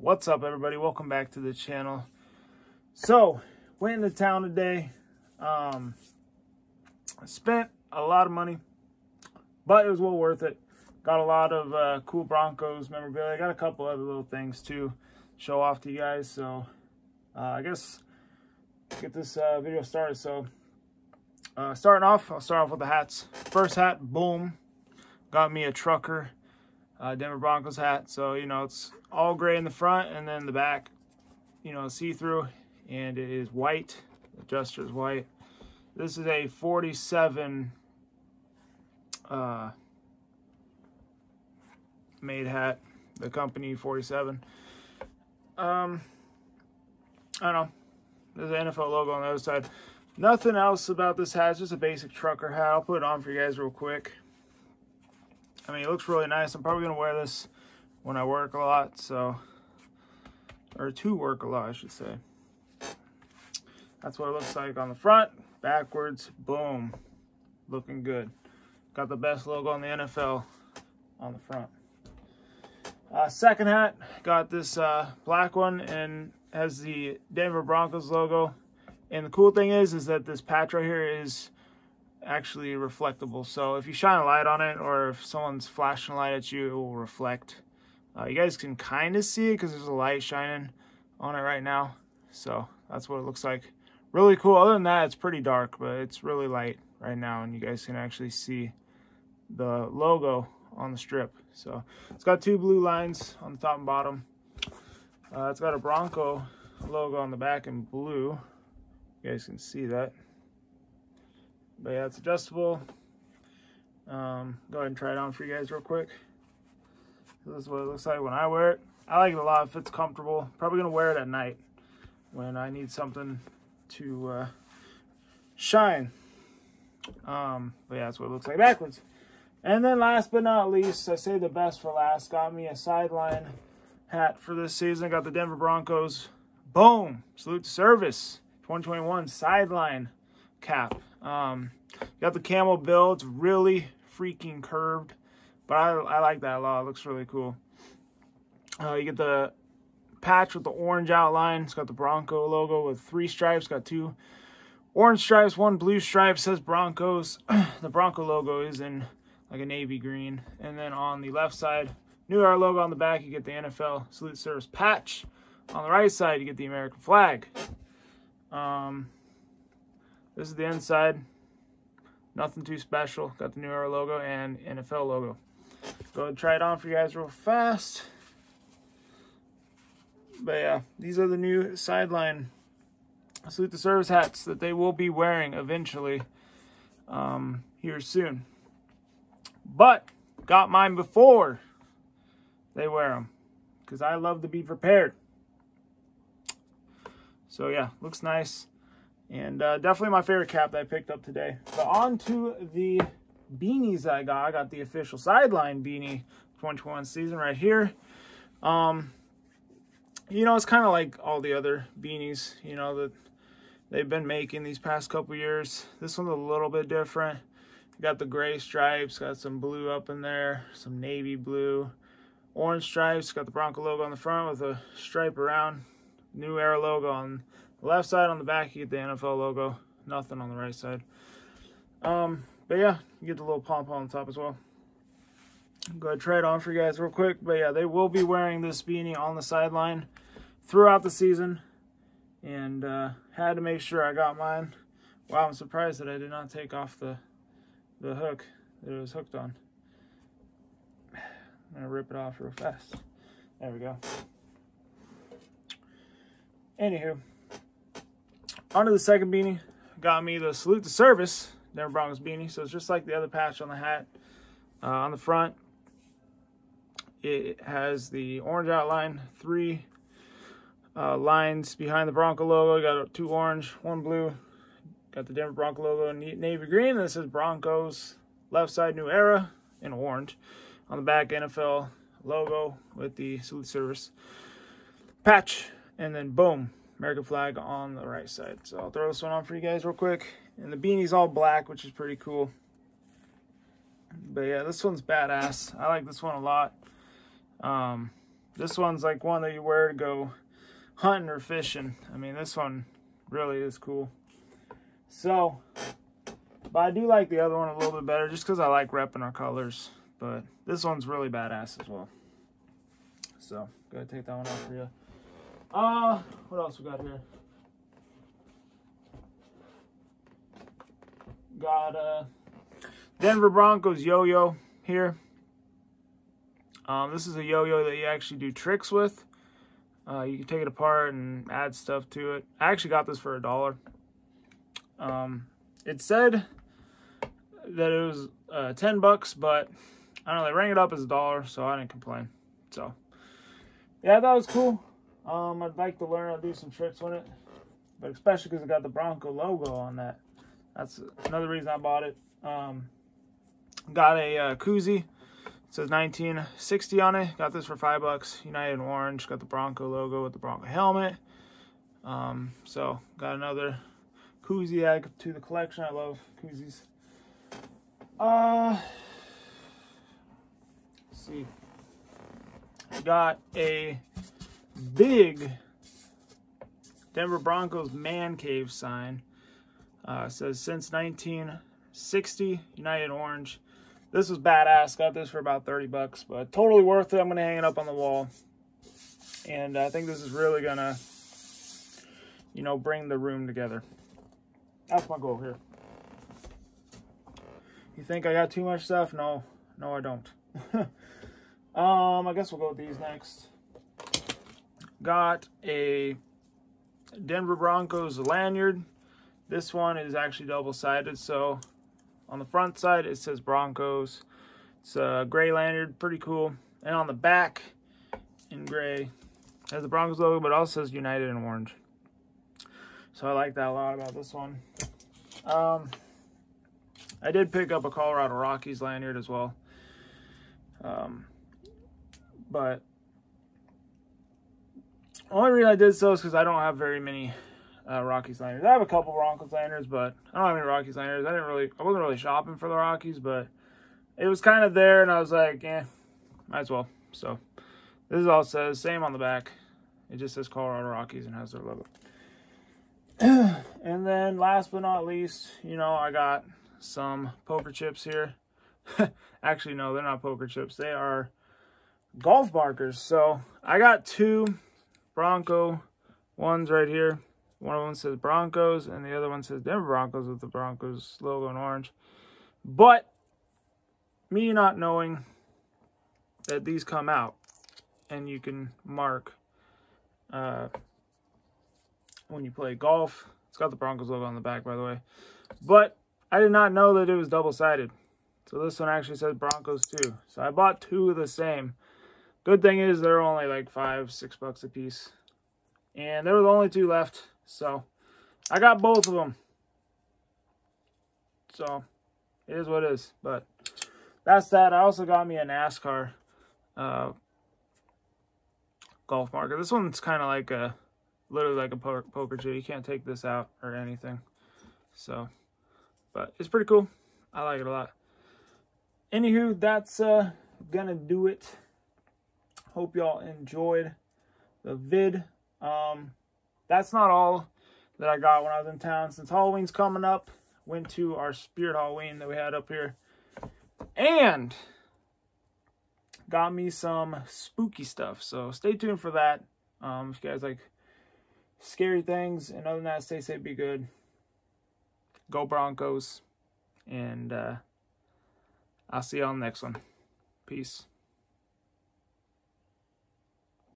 What's up, everybody? Welcome back to the channel. So, went into town today. Um, spent a lot of money, but it was well worth it. Got a lot of uh, cool Broncos memorabilia. I got a couple other little things to show off to you guys. So, uh, I guess get this uh, video started. So, uh, starting off, I'll start off with the hats. First hat, boom, got me a trucker uh, Denver Broncos hat. So, you know, it's all gray in the front and then the back, you know, see-through. And it is white. The adjuster is white. This is a 47 uh, made hat. The company 47. Um, I don't know. There's an NFL logo on the other side. Nothing else about this hat. It's just a basic trucker hat. I'll put it on for you guys real quick. I mean, it looks really nice. I'm probably going to wear this when I work a lot, so, or to work a lot, I should say. That's what it looks like on the front, backwards, boom, looking good. Got the best logo in the NFL on the front. Uh, second hat, got this uh, black one and has the Denver Broncos logo. And the cool thing is, is that this patch right here is actually reflectable. So if you shine a light on it or if someone's flashing a light at you, it will reflect. Uh, you guys can kind of see it because there's a light shining on it right now. So that's what it looks like. Really cool. Other than that, it's pretty dark, but it's really light right now. And you guys can actually see the logo on the strip. So it's got two blue lines on the top and bottom. Uh, it's got a Bronco logo on the back in blue. You guys can see that. But yeah, it's adjustable. Um, go ahead and try it on for you guys real quick. This is what it looks like when I wear it. I like it a lot if it's comfortable. Probably to wear it at night when I need something to uh, shine. Um, but yeah, that's what it looks like backwards. And then last but not least, I say the best for last. Got me a sideline hat for this season. Got the Denver Broncos. Boom! Salute to service. 2021 sideline cap. Um, got the camel bill. It's really freaking curved, but I, I like that a lot. It looks really cool. Uh, you get the patch with the orange outline. It's got the Bronco logo with three stripes. Got two orange stripes, one blue stripe. Says Broncos. the Bronco logo is in like a navy green. And then on the left side, New Era logo on the back, you get the NFL Salute Service patch. On the right side, you get the American flag. Um, this is the inside. Nothing too special. Got the New Era logo and NFL logo. Go ahead and try it on for you guys real fast. But yeah, these are the new sideline salute the service hats that they will be wearing eventually um, here soon. But got mine before they wear them because I love to be prepared. So yeah, looks nice. And uh, definitely my favorite cap that I picked up today. But on to the beanies I got. I got the official sideline beanie 2021 season right here. Um, you know, it's kind of like all the other beanies, you know, that they've been making these past couple years. This one's a little bit different. got the gray stripes, got some blue up in there, some navy blue, orange stripes, got the Bronco logo on the front with a stripe around, new era logo on the left side on the back, you get the NFL logo. Nothing on the right side. Um, but yeah, you get the little pom-pom on the top as well. Go ahead try it on for you guys real quick. But yeah, they will be wearing this beanie on the sideline throughout the season. And uh, had to make sure I got mine. Wow, I'm surprised that I did not take off the, the hook that it was hooked on. I'm going to rip it off real fast. There we go. Anywho, Onto the second beanie. Got me the Salute to Service Denver Broncos beanie. So it's just like the other patch on the hat. Uh, on the front, it has the orange outline, three uh, lines behind the Bronco logo. Got two orange, one blue. Got the Denver Bronco logo in navy green. And this is Broncos left side New Era in orange. On the back, NFL logo with the Salute Service patch. And then boom, American flag on the right side. So I'll throw this one on for you guys real quick. And the beanie's all black, which is pretty cool. But yeah, this one's badass. I like this one a lot. Um, This one's like one that you wear to go hunting or fishing. I mean, this one really is cool. So, but I do like the other one a little bit better just because I like repping our colors. But this one's really badass as well. So, gotta take that one off for you. Uh, what else we got here? Got uh, Denver Broncos yo-yo here. Um, this is a yo-yo that you actually do tricks with. Uh, you can take it apart and add stuff to it. I actually got this for a dollar. Um, it said that it was uh, 10 bucks, but I don't know, they rang it up as a dollar, so I didn't complain. So, yeah, that was cool. Um, I'd like to learn how to do some tricks with it, but especially because it got the Bronco logo on that. That's another reason I bought it. Um, got a uh, koozie. It says 1960 on it. Got this for five bucks. United Orange. Got the Bronco logo with the Bronco helmet. Um, so got another koozie add to the collection. I love koozies. Uh, see. Got a big Denver Broncos man cave sign. Uh, says since 1960, United Orange. This was badass. Got this for about 30 bucks, but totally worth it. I'm going to hang it up on the wall. And I think this is really going to, you know, bring the room together. That's my goal here. You think I got too much stuff? No, no, I don't. um, I guess we'll go with these next. Got a Denver Broncos lanyard. This one is actually double-sided, so on the front side it says Broncos. It's a gray lanyard, pretty cool. And on the back, in gray, has the Broncos logo, but also says United in orange. So I like that a lot about this one. Um, I did pick up a Colorado Rockies lanyard as well. Um, but only reason I did so is because I don't have very many uh, Rockies lanyards. I have a couple Broncos lanyards, but I don't have any Rockies lanyards. I didn't really, I wasn't really shopping for the Rockies, but it was kind of there, and I was like, eh, might as well. So this is all it says. Same on the back. It just says Colorado Rockies and has their logo. and then last but not least, you know, I got some poker chips here. Actually, no, they're not poker chips. They are golf markers. So I got two Bronco ones right here. One of them says Broncos, and the other one says Denver Broncos with the Broncos logo in orange. But me not knowing that these come out and you can mark uh, when you play golf. It's got the Broncos logo on the back, by the way. But I did not know that it was double-sided. So this one actually says Broncos too. So I bought two of the same. Good thing is they're only like five, six bucks a piece. And there were the only two left. So I got both of them. So it is what it is. But that's that. I also got me a NASCAR uh, golf marker. This one's kind of like a, literally like a poker chip. You can't take this out or anything. So, but it's pretty cool. I like it a lot. Anywho, that's uh, gonna do it Hope y'all enjoyed the vid. Um, that's not all that I got when I was in town. Since Halloween's coming up, went to our Spirit Halloween that we had up here. And got me some spooky stuff. So stay tuned for that. Um, if you guys like scary things. And other than that, stay safe, be good. Go Broncos. And uh, I'll see y'all next one. Peace.